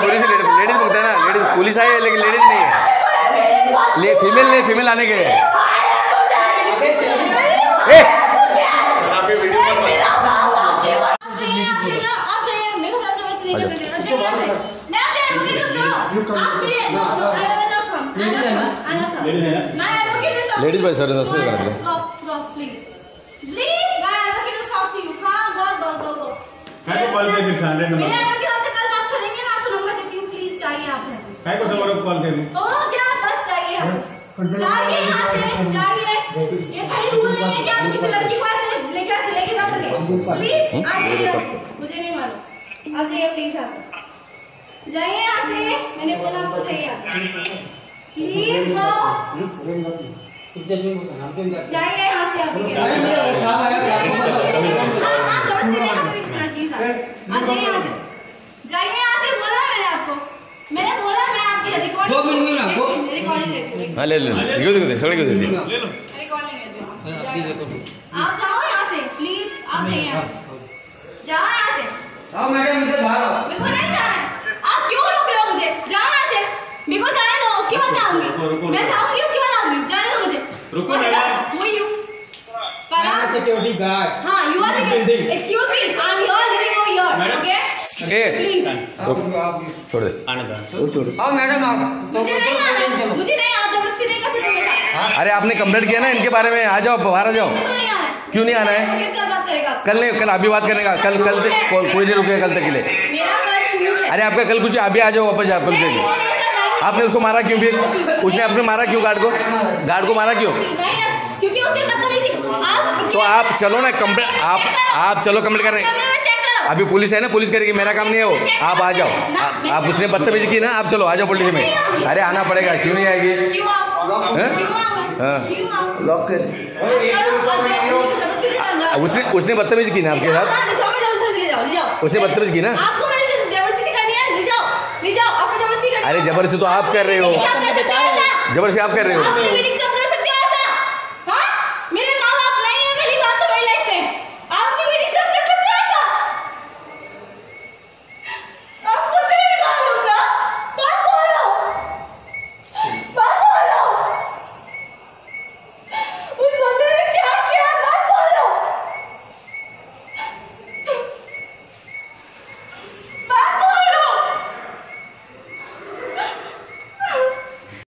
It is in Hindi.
पुलिस पुलिस लेडीज़ भुगता है ना लेडीज़ पुलिस आई है लेकिन लेडीज़ नहीं है। ले फीमेल नहीं फीमेल आने के लेडीज़ से है है भाई, sir, सर करा दो। गो गो प्लीज़ प्लीज़ मैं advocate will talk to you हाँ गो गो गो गो है को कॉल कर 600 नंबर मेरे एडवोकेट आपसे कल बात करेंगे मैं आपको नंबर देती हूँ प्लीज़ जाइए आप है को सवार को कॉल कर ओ क्या? बस से। जाइए यहाँ से जाइए। ये कहीं रूल नहीं है कि आप किसी लड़की को ऐसे लेके लेके जा सके। प्लीज़ आप जाइए यहाँ से मुझे नहीं मालूम। आप जाइए प्लीज़ यहाँ से। जाइए यहाँ से। मैंने बोला आपको जाइए यहाँ से। प्लीज़ गो जाइए यहाँ से अभी के अरे मेरा वो काम आया क्या आपको पता है? आप आप ज़ोर से नहीं कर सकते किसी लड़की के साथ आप जाइए यहाँ से जाइए यहाँ से बोला है मैंने आपको मैंने बोला मैं आपकी रिकॉर्डिंग दो मिनट में ना, दो- रिकॉर्डिंग लेती हूँ हाँ ले ले। ले देखो सड़क हूँ हाँ, देखो तो। आप जाओ यहाँ से प्लीज़ आप जाइए यहाँ से। जाओ यहाँ से। आओ मैडम इधर बाहर आओ। मेरे को नहीं जाना है। आप क्यों रोक रहे हो मुझे? जाओ यहाँ से। मेरे को जाने दो उसके बाद मैं आऊँगी। मैं जाऊँगी उसके बाद आऊँगी। जाने दो मुझे। रुको और ना इधर, यार। who are you? मैं पराग? सिक्योरिटी गार्ड हाँ you are security Building. excuse me I'm here living over here Madam. Okay. ए please छोड़ दे। आने मैडम आओ मुझे नहीं आना मुझे नहीं आप ज़बरदस्ती नहीं कर सकते मेरे साथ अरे आपने कंप्लेंट किया ना इनके बारे में। आ जाओ बाहर आ जाओ। है क्यों नहीं आना है? कल बात करेगा आपसे। कल नहीं कल अभी बात करने का कल कल तक कोई नहीं रुकेगा कल तक के लिए। मेरा कल शूट है। अरे आपका कल कुछ अभी आ जाओ वापस जाओ कल है। आपने उसको मारा क्यों? फिर उसने आपने मारा क्यों गार्ड को? गार्ड को मारा क्यों? नहीं है, क्योंकि उसने बदतमीजी आप तो आप चलो ना कंप्लेंट आप आप चलो कंप्लेंट कर रहे करो अभी पुलिस है ना पुलिस करेगी मेरा काम नहीं है वो आप आ जाओ आ- आप उसने बदतमीजी की ना आप चलो आ जाओ पुलिस में अरे आना पड़ेगा क्यों नहीं आएगी हैं? हाँ। उसने उसने बदतमीजी की ना आपके साथ हाँ। उसने बदतमीजी की ना आपको मैंने जो ज़बरदस्ती करनी है ले जाओ ले जाओ आपको ज़बरदस्ती करनी अरे है। ज़बरदस्ती तो आप कर रहे हो हैं? ज़बरदस्ती आप कर रहे हो